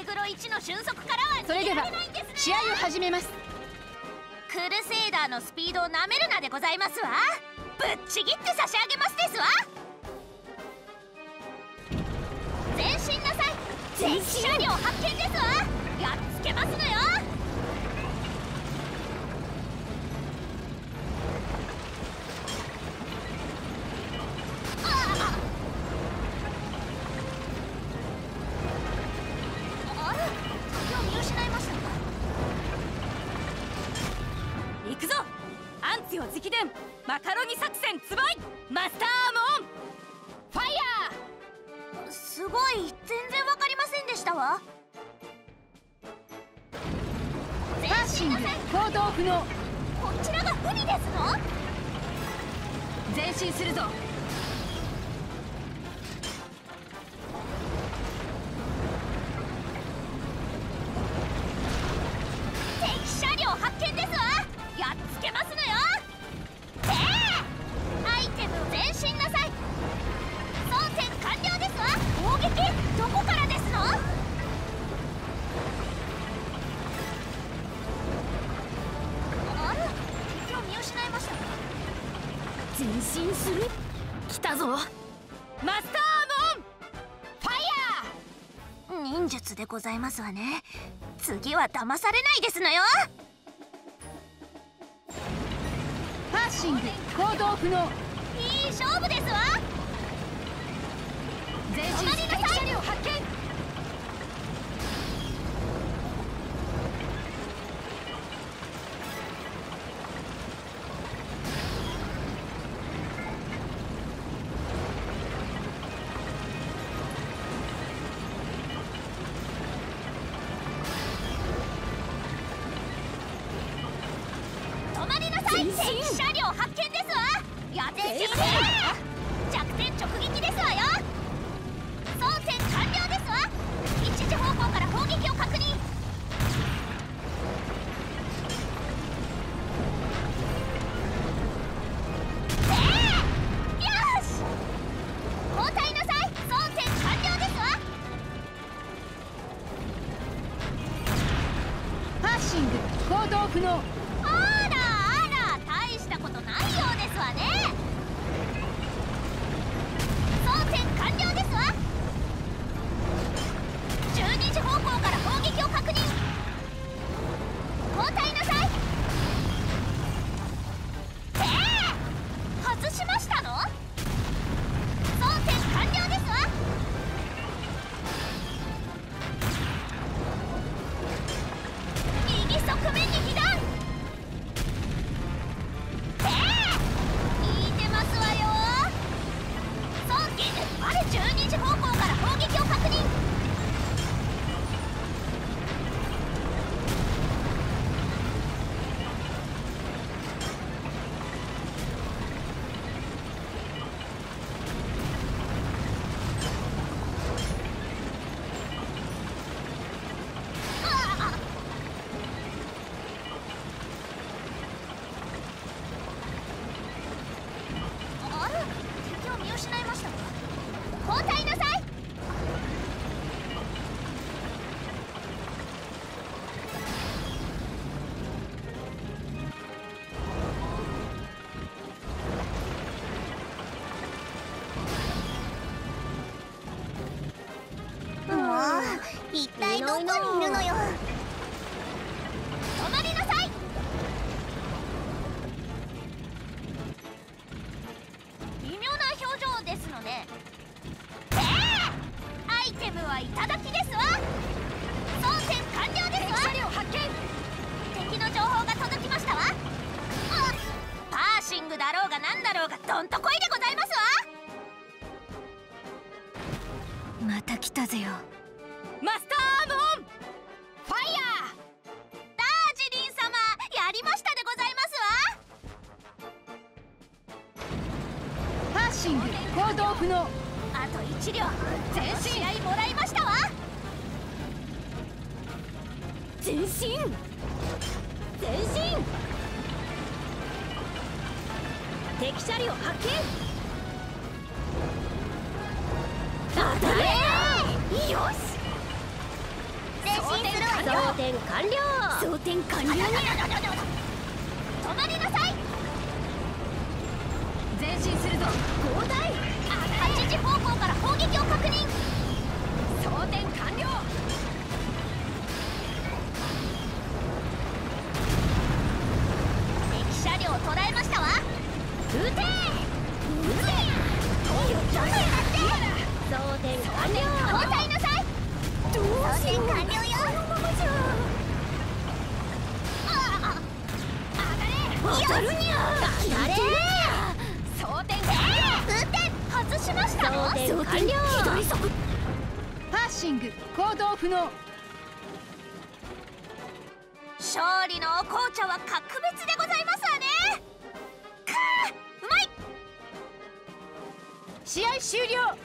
レグロ1の俊足からはそれでは試合を始めます。クルセイダーのスピードをなめるなでございますわ。ぶっちぎって差し上げますですわ。前進なさい。前進車両発見ですわやっつけますのよマカロニ作戦 zwei master arm on。Fire。すごい全然わかりませんでしたわ。シング行動不能。こちらが不利ですの？前進するぞ前進する？来たぞ。マスターモン！ファイヤー！忍術でございますわね。次は騙されないですのよ。パッシング行動不能。いい勝負ですわ敵車両発見ですわやってしま弱点直撃ですわよ操船完了ですわ一時方向から砲撃を確認パッシング行動不能。ましたの？どこにいるのよ止まりなさい。微妙な表情ですのね。えー、アイテムはいただきですわ。操船完了ですわ。車両発見敵の情報が届きましたわ。パーシングだろうがなんだろうがどんとこいでございます。行動不能あと1両全試合もらいましたわ。前進前進敵車両発見。当たれよし！装填完了。装填完了。止まりなさい。前進するぞ。交代。8時方向から砲撃を確認。装填完了。敵車両えましたわ。撃て。撃て。装填完了交代なさいどう装填しよう完了よ。このままじゃあ当たるにゃあれ装填撃て外しましたの？装填完了パッシング。行動不能。勝利のお紅茶は格別でございますわね。かーうまい。試合終了